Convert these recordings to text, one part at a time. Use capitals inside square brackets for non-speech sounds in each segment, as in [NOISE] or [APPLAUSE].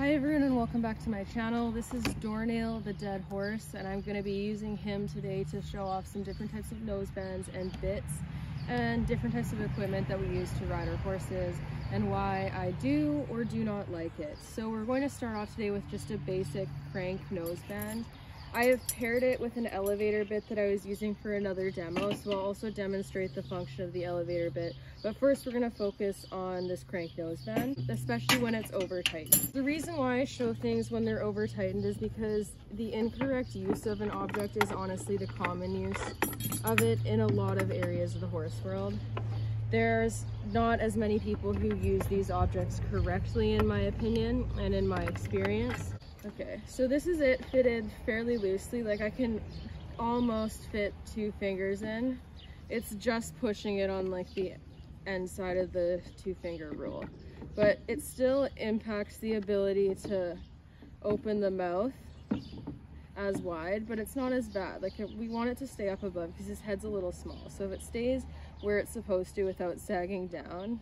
Hi everyone and welcome back to my channel. This is Doornail the Dead Horse and I'm going to be using him today to show off some different types of nose bands and bits and different types of equipment that we use to ride our horses and why I do or do not like it. So we're going to start off today with just a basic crank nose band. I have paired it with an elevator bit that I was using for another demo, so I'll also demonstrate the function of the elevator bit. But first we're gonna focus on this crank nose band, especially when it's over tightened. The reason why I show things when they're over tightened is because the incorrect use of an object is honestly the common use of it in a lot of areas of the horse world. There's not as many people who use these objects correctly in my opinion and in my experience. Okay, so this is it fitted fairly loosely. Like I can almost fit two fingers in. It's just pushing it on like the end side of the two finger rule. But it still impacts the ability to open the mouth as wide, but it's not as bad. Like we want it to stay up above because his head's a little small. So if it stays where it's supposed to without sagging down,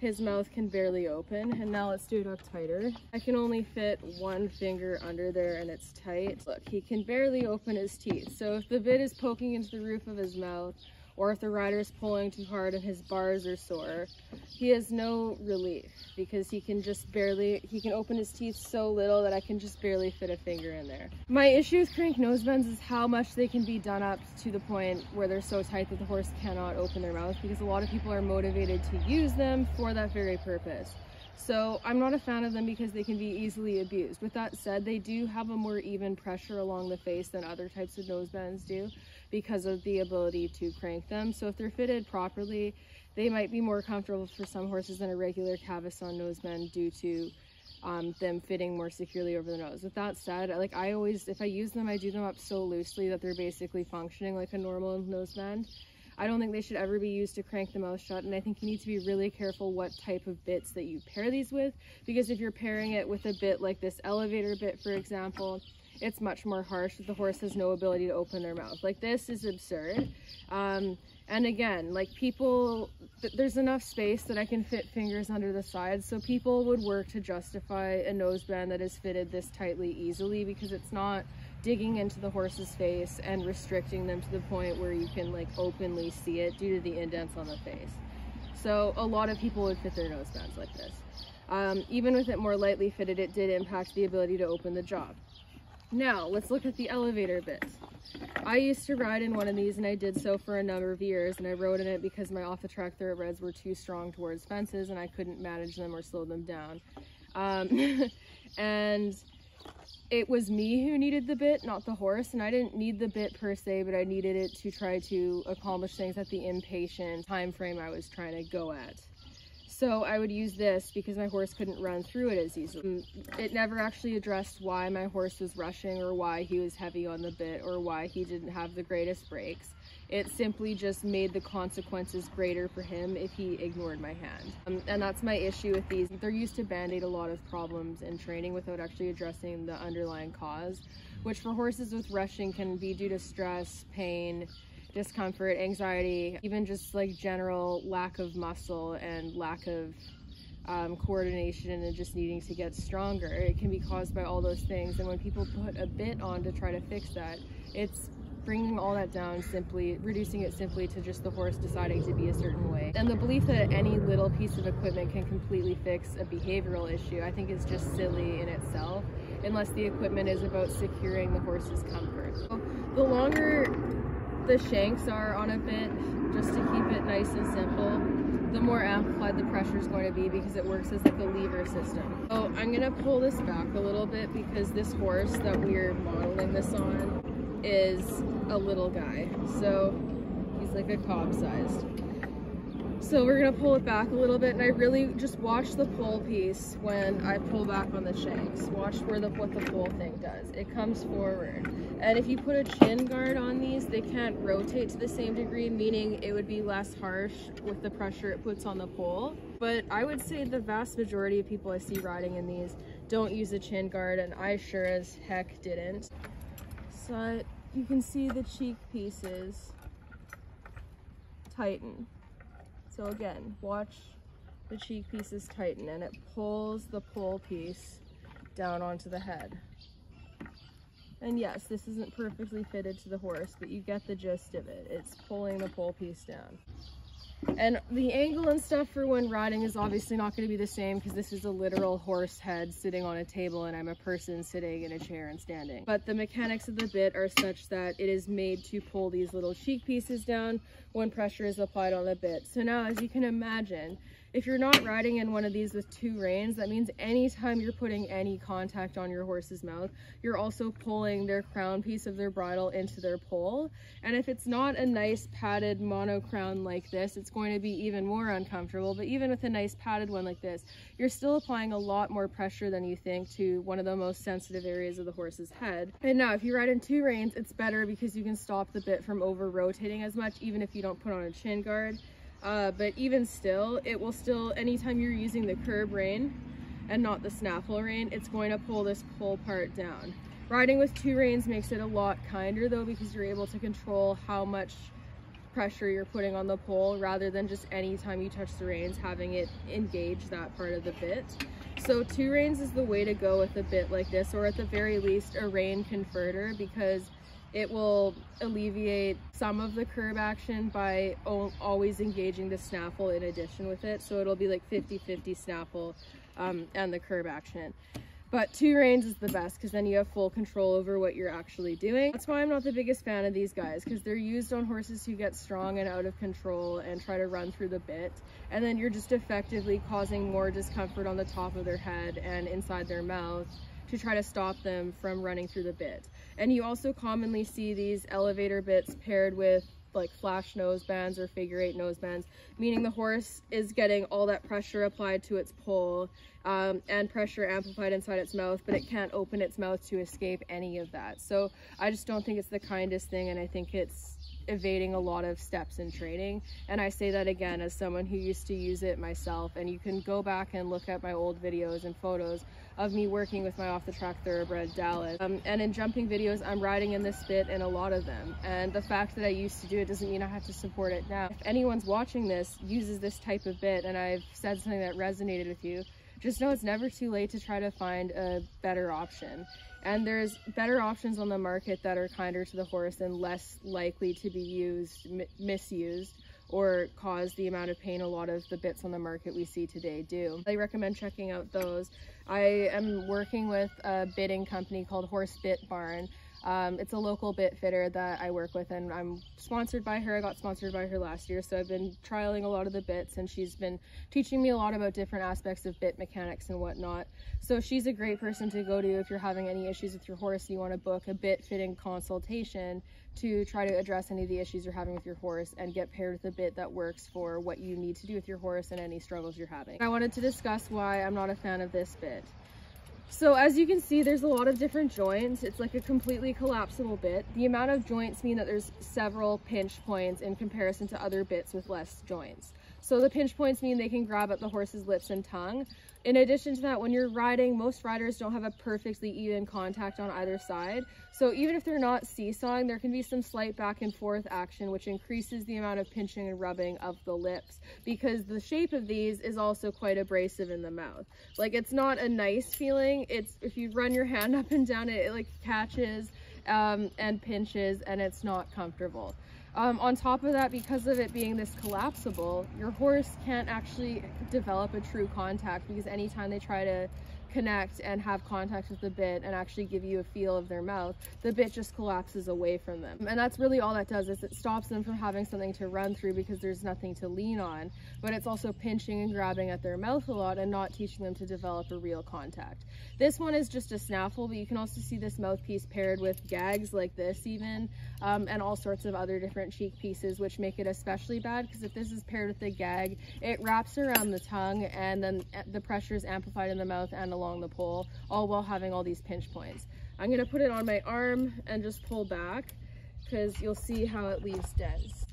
his mouth can barely open and now let's do it up tighter. I can only fit one finger under there and it's tight. Look, he can barely open his teeth. So if the bit is poking into the roof of his mouth or if the rider is pulling too hard and his bars are sore, he has no relief because he can just barely, he can open his teeth so little that I can just barely fit a finger in there. My issue with crank nose bands is how much they can be done up to the point where they're so tight that the horse cannot open their mouth because a lot of people are motivated to use them for that very purpose. So I'm not a fan of them because they can be easily abused. With that said, they do have a more even pressure along the face than other types of nose bands do because of the ability to crank them. So if they're fitted properly, they might be more comfortable for some horses than a regular Cavesson nose band due to um, them fitting more securely over the nose. With that said, like I always, if I use them, I do them up so loosely that they're basically functioning like a normal nose band. I don't think they should ever be used to crank the mouth shut and I think you need to be really careful what type of bits that you pair these with because if you're pairing it with a bit like this elevator bit for example it's much more harsh the horse has no ability to open their mouth. Like this is absurd. Um, and again like people th there's enough space that I can fit fingers under the sides so people would work to justify a nose band that is fitted this tightly easily because it's not digging into the horse's face and restricting them to the point where you can like openly see it due to the indents on the face so a lot of people would fit their nose bands like this um, even with it more lightly fitted it did impact the ability to open the jaw now, let's look at the elevator bit. I used to ride in one of these and I did so for a number of years and I rode in it because my off the track thoroughbreds were too strong towards fences and I couldn't manage them or slow them down. Um, [LAUGHS] and it was me who needed the bit, not the horse, and I didn't need the bit per se, but I needed it to try to accomplish things at the impatient time frame I was trying to go at. So I would use this because my horse couldn't run through it as easily. Mm, it never actually addressed why my horse was rushing or why he was heavy on the bit or why he didn't have the greatest brakes. It simply just made the consequences greater for him if he ignored my hand. Um, and that's my issue with these. They're used to band-aid a lot of problems in training without actually addressing the underlying cause, which for horses with rushing can be due to stress, pain, discomfort, anxiety, even just like general lack of muscle and lack of um, coordination and just needing to get stronger. It can be caused by all those things. And when people put a bit on to try to fix that, it's bringing all that down simply, reducing it simply to just the horse deciding to be a certain way. And the belief that any little piece of equipment can completely fix a behavioral issue, I think is just silly in itself, unless the equipment is about securing the horse's comfort. So the longer the shanks are on a bit, just to keep it nice and simple, the more amplified the pressure is going to be because it works as like a lever system. So I'm gonna pull this back a little bit because this horse that we're modeling this on is a little guy. So he's like a cob sized. So we're gonna pull it back a little bit and I really just watch the poll piece when I pull back on the shanks. Watch where the what the pull thing does. It comes forward. And if you put a chin guard on these, they can't rotate to the same degree, meaning it would be less harsh with the pressure it puts on the poll. But I would say the vast majority of people I see riding in these don't use a chin guard and I sure as heck didn't. So you can see the cheek pieces tighten. So again, watch the cheek pieces tighten and it pulls the poll piece down onto the head. And yes, this isn't perfectly fitted to the horse, but you get the gist of it. It's pulling the poll piece down. And the angle and stuff for when riding is obviously not going to be the same because this is a literal horse head sitting on a table and I'm a person sitting in a chair and standing. But the mechanics of the bit are such that it is made to pull these little cheek pieces down when pressure is applied on the bit. So now as you can imagine, if you're not riding in one of these with two reins, that means anytime you're putting any contact on your horse's mouth, you're also pulling their crown piece of their bridle into their poll. And if it's not a nice padded mono crown like this, it's going to be even more uncomfortable. But even with a nice padded one like this, you're still applying a lot more pressure than you think to one of the most sensitive areas of the horse's head. And now if you ride in two reins, it's better because you can stop the bit from over rotating as much, even if you don't put on a chin guard. Uh, but even still, it will still, anytime you're using the curb rein and not the snaffle rein, it's going to pull this poll part down. Riding with two reins makes it a lot kinder though because you're able to control how much pressure you're putting on the poll rather than just anytime you touch the reins having it engage that part of the bit. So two reins is the way to go with a bit like this or at the very least a rein converter because it will alleviate some of the curb action by always engaging the snaffle in addition with it. So it'll be like 50-50 snaffle um, and the curb action. But two reins is the best because then you have full control over what you're actually doing. That's why I'm not the biggest fan of these guys because they're used on horses who get strong and out of control and try to run through the bit. And then you're just effectively causing more discomfort on the top of their head and inside their mouth to try to stop them from running through the bit. And you also commonly see these elevator bits paired with like flash nose bands or figure eight nose bands, meaning the horse is getting all that pressure applied to its poll um, and pressure amplified inside its mouth, but it can't open its mouth to escape any of that. So I just don't think it's the kindest thing and I think it's evading a lot of steps in training. And I say that again as someone who used to use it myself. And you can go back and look at my old videos and photos of me working with my off-the-track thoroughbred Dallas. Um, and in jumping videos, I'm riding in this bit in a lot of them. And the fact that I used to do it doesn't mean I have to support it now. If anyone's watching this uses this type of bit and I've said something that resonated with you, just know it's never too late to try to find a better option. And there's better options on the market that are kinder to the horse and less likely to be used, misused, or cause the amount of pain a lot of the bits on the market we see today do. I recommend checking out those. I am working with a bitting company called Horse Bit Barn um, it's a local bit fitter that I work with and I'm sponsored by her. I got sponsored by her last year, so I've been trialing a lot of the bits and she's been teaching me a lot about different aspects of bit mechanics and whatnot. So she's a great person to go to if you're having any issues with your horse and you want to book a bit fitting consultation to try to address any of the issues you're having with your horse and get paired with a bit that works for what you need to do with your horse and any struggles you're having. I wanted to discuss why I'm not a fan of this bit. So as you can see, there's a lot of different joints. It's like a completely collapsible bit. The amount of joints mean that there's several pinch points in comparison to other bits with less joints. So the pinch points mean they can grab at the horse's lips and tongue. In addition to that, when you're riding, most riders don't have a perfectly even contact on either side. So even if they're not seesawing, there can be some slight back and forth action, which increases the amount of pinching and rubbing of the lips because the shape of these is also quite abrasive in the mouth. Like it's not a nice feeling. It's if you run your hand up and down it, it like catches um, and pinches and it's not comfortable. Um, on top of that, because of it being this collapsible, your horse can't actually develop a true contact because anytime they try to connect and have contact with the bit and actually give you a feel of their mouth, the bit just collapses away from them. And that's really all that does is it stops them from having something to run through because there's nothing to lean on, but it's also pinching and grabbing at their mouth a lot and not teaching them to develop a real contact. This one is just a snaffle, but you can also see this mouthpiece paired with gags like this even, um, and all sorts of other different cheek pieces, which make it especially bad because if this is paired with a gag, it wraps around the tongue and then the pressure is amplified in the mouth and along the poll, all while having all these pinch points. I'm gonna put it on my arm and just pull back because you'll see how it leaves dents.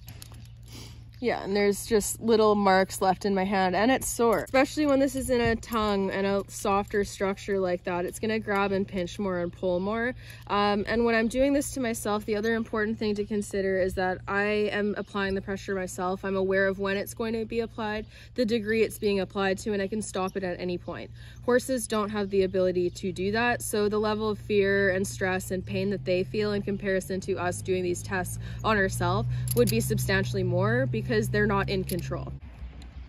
Yeah, and there's just little marks left in my hand and it's sore. Especially when this is in a tongue and a softer structure like that. It's gonna grab and pinch more and pull more. Um, and when I'm doing this to myself, the other important thing to consider is that I am applying the pressure myself. I'm aware of when it's going to be applied, the degree it's being applied to, and I can stop it at any point. Horses don't have the ability to do that, so the level of fear and stress and pain that they feel in comparison to us doing these tests on ourselves would be substantially more because because they're not in control.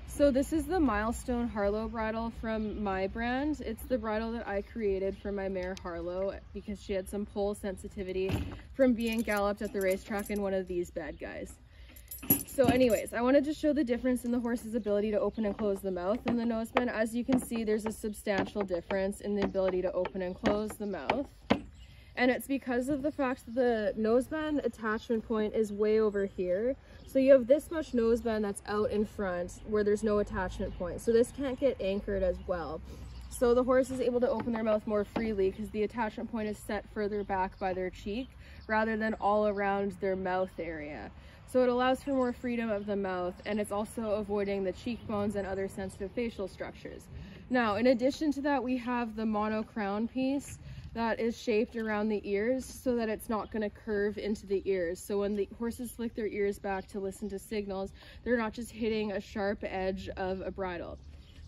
So this is the Milestone Harlow bridle from my brand. It's the bridle that I created for my mare Harlow because she had some poll sensitivity from being galloped at the racetrack in one of these bad guys. So anyways, I wanted to show the difference in the horse's ability to open and close the mouth and the noseband. As you can see, there's a substantial difference in the ability to open and close the mouth. And it's because of the fact that the noseband attachment point is way over here. So you have this much noseband that's out in front where there's no attachment point. So this can't get anchored as well. So the horse is able to open their mouth more freely because the attachment point is set further back by their cheek rather than all around their mouth area. So it allows for more freedom of the mouth and it's also avoiding the cheekbones and other sensitive facial structures. Now, in addition to that, we have the mono crown piece that is shaped around the ears so that it's not going to curve into the ears. So when the horses flick their ears back to listen to signals, they're not just hitting a sharp edge of a bridle.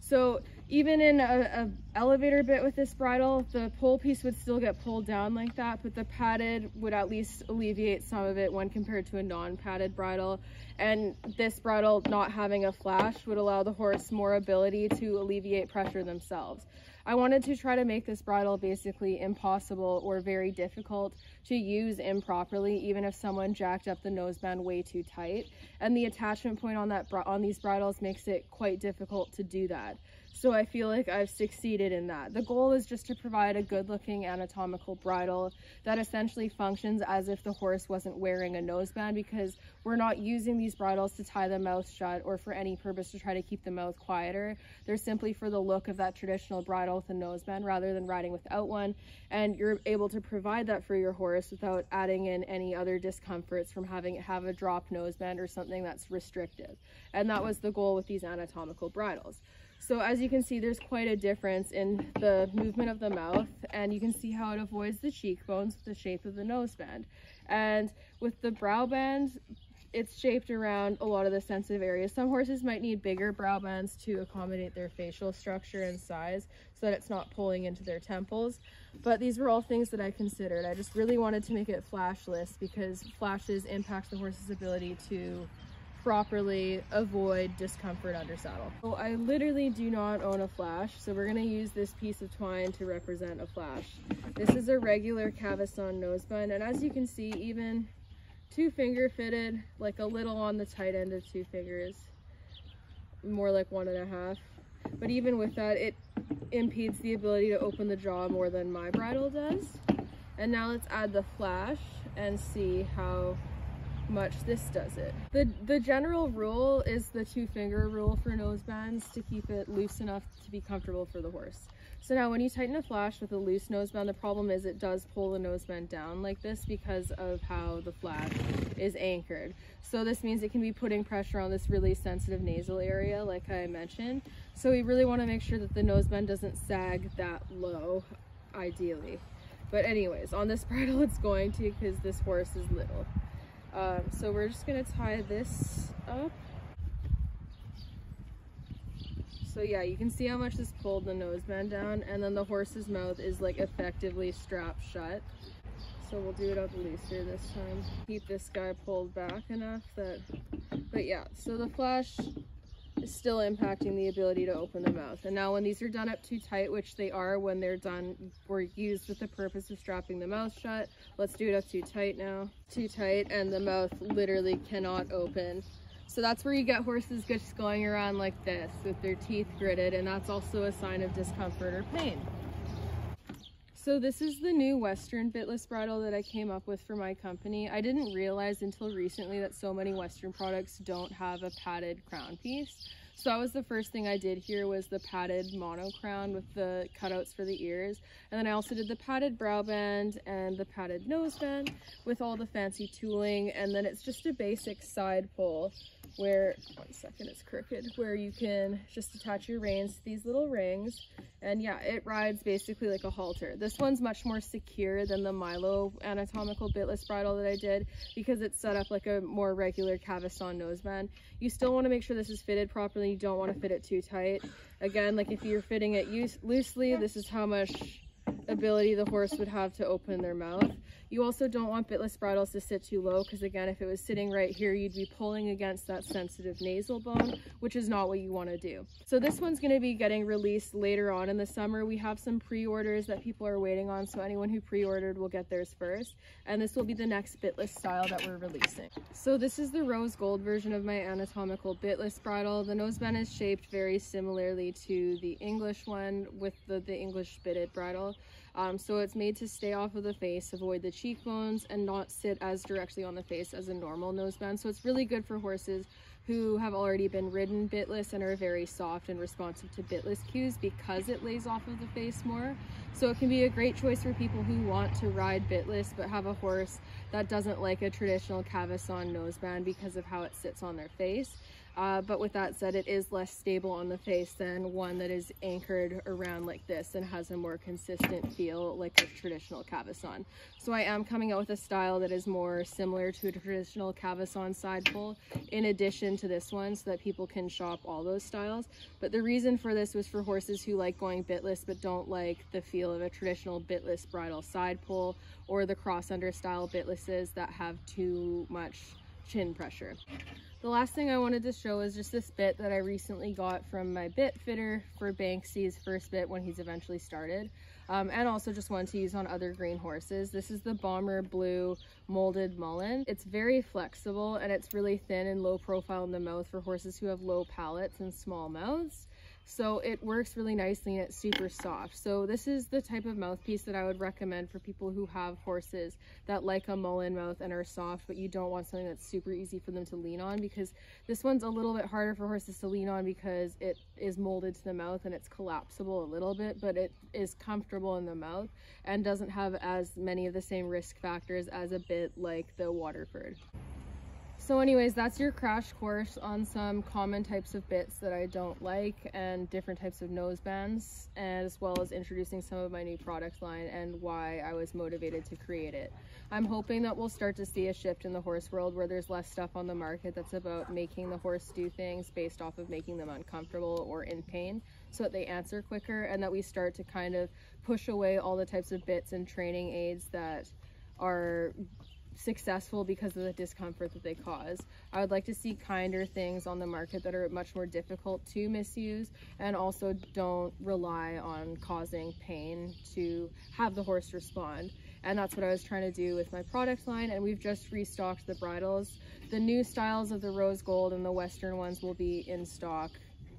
So even in a, a, elevator bit with this bridle, the poll piece would still get pulled down like that, but the padded would at least alleviate some of it when compared to a non-padded bridle. And this bridle not having a flash would allow the horse more ability to alleviate pressure themselves. I wanted to try to make this bridle basically impossible or very difficult to use improperly, even if someone jacked up the noseband way too tight. And the attachment point on that on these bridles makes it quite difficult to do that. So I feel like I've succeeded in that. The goal is just to provide a good looking anatomical bridle that essentially functions as if the horse wasn't wearing a noseband because we're not using these bridles to tie the mouth shut or for any purpose to try to keep the mouth quieter. They're simply for the look of that traditional bridle with a noseband rather than riding without one. And you're able to provide that for your horse without adding in any other discomforts from having it have a drop noseband or something that's restrictive. And that was the goal with these anatomical bridles. So as you can see, there's quite a difference in the movement of the mouth and you can see how it avoids the cheekbones with the shape of the noseband. And with the brow band, it's shaped around a lot of the sensitive areas. Some horses might need bigger brow bands to accommodate their facial structure and size so that it's not pulling into their temples. But these were all things that I considered. I just really wanted to make it flashless because flashes impact the horse's ability to properly avoid discomfort under saddle. So I literally do not own a flash, so we're gonna use this piece of twine to represent a flash. This is a regular Cavesson noseband, and as you can see, even two finger fitted, like a little on the tight end of two fingers, more like one and a half. But even with that, it impedes the ability to open the jaw more than my bridle does. And now let's add the flash and see how much this does it. The, the general rule is the two finger rule for nose bands to keep it loose enough to be comfortable for the horse. So now when you tighten a flash with a loose noseband, the problem is it does pull the noseband down like this because of how the flash is anchored. So this means it can be putting pressure on this really sensitive nasal area like I mentioned. So we really want to make sure that the noseband doesn't sag that low, ideally. But anyways, on this [LAUGHS] bridle it's going to because this horse is little. Um, so we're just gonna tie this up. So yeah, you can see how much this pulled the noseband down and then the horse's mouth is like effectively strapped shut. So we'll do it up looser this time. Keep this guy pulled back enough that, but yeah, so the flash is still impacting the ability to open the mouth. And now when these are done up too tight, which they are when they're done, were used with the purpose of strapping the mouth shut. Let's do it up too tight now. Too tight and the mouth literally cannot open. So that's where you get horses just going around like this with their teeth gritted and that's also a sign of discomfort or pain. So this is the new Western bitless bridle that I came up with for my company. I didn't realize until recently that so many Western products don't have a padded crown piece. So that was the first thing I did here was the padded mono crown with the cutouts for the ears. And then I also did the padded brow band and the padded nose band with all the fancy tooling. And then it's just a basic side pull where, one second, it's crooked, where you can just attach your reins to these little rings. And yeah, it rides basically like a halter. This one's much more secure than the Milo anatomical bitless bridle that I did because it's set up like a more regular Cavesson noseband. You still want to make sure this is fitted properly. You don't want to fit it too tight. Again, like if you're fitting it loosely, this is how much ability the horse would have to open their mouth. You also don't want bitless bridles to sit too low because again, if it was sitting right here, you'd be pulling against that sensitive nasal bone, which is not what you want to do. So this one's going to be getting released later on in the summer. We have some pre-orders that people are waiting on, so anyone who pre-ordered will get theirs first. And this will be the next bitless style that we're releasing. So this is the rose gold version of my anatomical bitless bridle. The noseband is shaped very similarly to the English one with the, the English bitted bridle. Um, so it's made to stay off of the face, avoid the cheekbones, and not sit as directly on the face as a normal noseband. So it's really good for horses who have already been ridden bitless and are very soft and responsive to bitless cues because it lays off of the face more. So it can be a great choice for people who want to ride bitless but have a horse that doesn't like a traditional Cavesson noseband because of how it sits on their face. Uh, but with that said, it is less stable on the face than one that is anchored around like this and has a more consistent feel like a traditional Cavesson. So I am coming out with a style that is more similar to a traditional Cavesson side pull in addition to this one so that people can shop all those styles. But the reason for this was for horses who like going bitless but don't like the feel of a traditional bitless bridle side pull or the cross under style bitlesses that have too much chin pressure. The last thing I wanted to show is just this bit that I recently got from my bit fitter for Banksy's first bit when he's eventually started. Um, and also just one to use on other green horses. This is the Bomber Blue molded mullen. It's very flexible and it's really thin and low profile in the mouth for horses who have low palates and small mouths. So it works really nicely and it's super soft. So this is the type of mouthpiece that I would recommend for people who have horses that like a mullen mouth and are soft, but you don't want something that's super easy for them to lean on because this one's a little bit harder for horses to lean on because it is molded to the mouth and it's collapsible a little bit, but it is comfortable in the mouth and doesn't have as many of the same risk factors as a bit like the Waterford. So anyways, that's your crash course on some common types of bits that I don't like and different types of nose bands, as well as introducing some of my new product line and why I was motivated to create it. I'm hoping that we'll start to see a shift in the horse world where there's less stuff on the market that's about making the horse do things based off of making them uncomfortable or in pain so that they answer quicker and that we start to kind of push away all the types of bits and training aids that are successful because of the discomfort that they cause. I would like to see kinder things on the market that are much more difficult to misuse and also don't rely on causing pain to have the horse respond. And that's what I was trying to do with my product line and we've just restocked the bridles. The new styles of the rose gold and the western ones will be in stock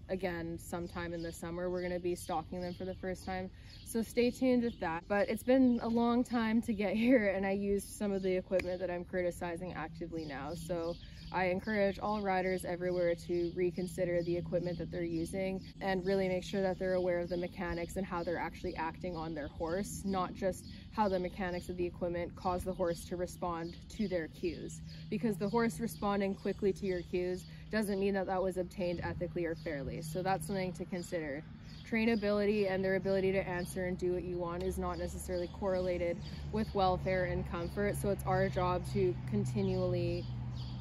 again sometime in the summer. We're going to be stalking them for the first time. So stay tuned with that. But it's been a long time to get [LAUGHS] here and I used some of the equipment that I'm criticizing actively now. So I encourage all riders everywhere to reconsider the equipment that they're using and really make sure that they're aware of the mechanics and how they're actually acting on their horse, not just how the mechanics of the equipment cause the horse to respond to their cues. Because the horse responding quickly to your cues doesn't mean that that was obtained ethically or fairly. So that's something to consider. Trainability and their ability to answer and do what you want is not necessarily correlated with welfare and comfort. So it's our job to continually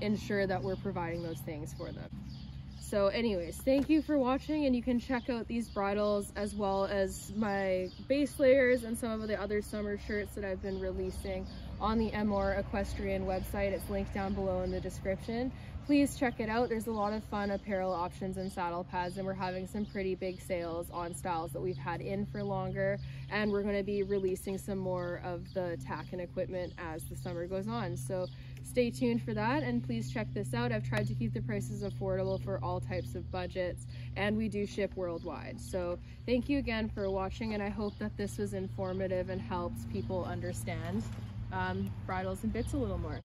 ensure that we're providing those things for them. So anyways, thank you for watching and you can check out these bridles as well as my base layers and some of the other summer shirts that I've been releasing on the Amore Equestrian website. It's linked down below in the description. Please check it out. There's a lot of fun apparel options and saddle pads and we're having some pretty big sales on styles that we've had in for longer and we're going to be releasing some more of the tack and equipment as the summer goes on. So stay tuned for that and please check this out. I've tried to keep the prices affordable for all types of budgets and we do ship worldwide. So thank you again for watching and I hope that this was informative and helps people understand um, bridles and bits a little more.